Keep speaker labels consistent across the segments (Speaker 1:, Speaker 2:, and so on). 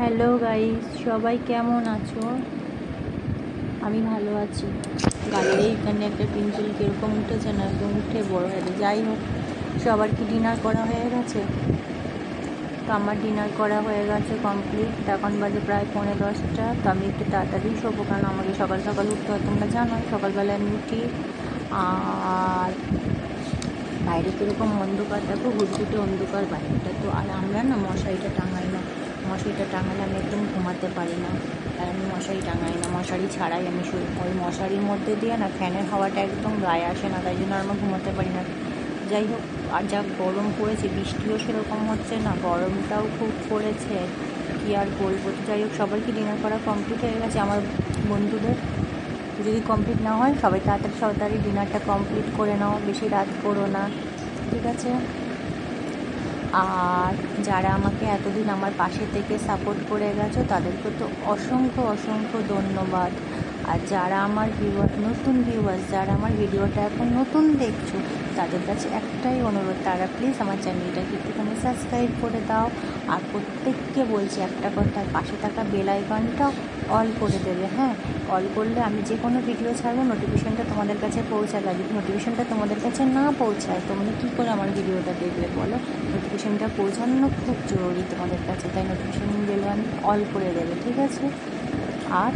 Speaker 1: Hello guys সবাই কেমন আছো? আমি ভালো আছি। গালের এইখানে একটা পিঞ্চিল কীরকম উঠেছে না, একদম উঠে বড় হয়ে যাই হোক, সবার কি ডিনার করা হয়ে গেছে? তো আমার ডিনার করা হয়ে গেছে কমপ্লিট এখন বাজে প্রায় পৌনে দশটা। তো আমি একটু তাড়াতাড়ি শোবো, কারণ আমাকে সকাল সকাল উঠতে হয়, তোমরা জানো। সকালবেলা আমি উঠি। আর বাইরে কীরকম অন্ধকার, দেখো হুটহুটে অন্ধকার, বাইরেটা তো, আর আমরা না মশারিটা টাঙাই না মশারিটা টাঙালে আমি একদম ঘুমাতে পারি না। আর আমি মশারি টাঙাই না, মশারি ছাড়াই আমি শুই। ওই মশারির মধ্যে দিয়ে না ফ্যানের হাওয়াটা একদম গায়ে আসে না, তাই জন্য আর আমার ঘুমাতে পারি না। যাই হোক, আর যা গরম পড়েছে, বৃষ্টিও সেরকম হচ্ছে না, গরমটাও খুব পড়েছে। কি আর বলব? তো যাই হোক সবাইকে ডিনার করা কমপ্লিট হয়ে গেছে? আমার বন্ধুদের যদি কমপ্লিট না হয়, সবাই তাড়াতাড়ি তাড়াতাড়ি ডিনারটা কমপ্লিট করে নাও, বেশি রাত করো না। ঠিক আছে? আর যারা আমাকে এতদিন আমার পাশে থেকে সাপোর্ট করে গেছো, তাদেরকে তো অসংখ্য অসংখ্য ধন্যবাদ। আর যারা আমার ভিউয়ার নতুন ভিউয়ার্স যারা আমার ভিডিওটা এখন নতুন দেখছ তাদের কাছে একটাই অনুরোধ, তারা প্লিজ আমার চ্যানেলটাকে একটুখানি সাবস্ক্রাইব করে দাও। আর প্রত্যেককে বলছি একটা কথা, পাশে থাকা বেল অল করে দেবে হ্যাঁ? অল করলে আমি যে কোনো ভিডিও ছাড়বো নোটিফিকেশনটা তোমাদের কাছে পৌঁছাবে যদি নোটিফিকেশনটা তোমাদের কাছে না পৌঁছায়, তোমরা কী করে আমার ভিডিওটা দেখবে বলো? নোটিফিকেশনটা পৌঁছানো খুব জরুরি তোমাদের কাছে, তাই নোটিফিকেশন বেল আমি অল করে দেবে, ঠিক আছে? আর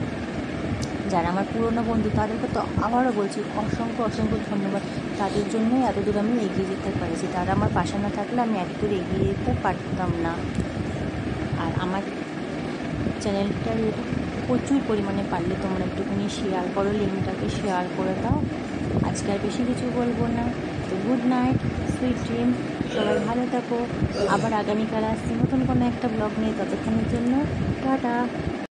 Speaker 1: যারা আমার পুরনো বন্ধু, তাদেরকে তো আবারও বলছি অসংখ্য অসংখ্য ধন্যবাদ। তাদের জন্যই এতদূর আমি এগিয়ে যেতে পারছি। তারা আমার পাশে না থাকলে আমি এতদূর এগিয়ে যেতে পারতাম না। আর আমার চ্যানেলটা প্রচুর পরিমাণে পারলে তোমরা একটুখানি শেয়ার করো, লিঙ্কটাকে শেয়ার করে দাও। আজকে আর বেশি কিছু বলব না। তো গুড নাইট সুইট ড্রিম সবাই ভালো থাকো। আবার আগামীকাল আসছি নতুন কোনো একটা ব্লগ নিয়ে ততক্ষণের জন্য। টাটা।